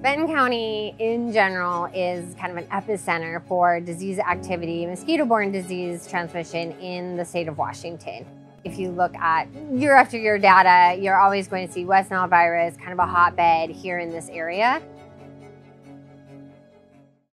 Benton County in general is kind of an epicenter for disease activity, mosquito-borne disease transmission in the state of Washington. If you look at year after year data, you're always going to see West Nile virus, kind of a hotbed here in this area.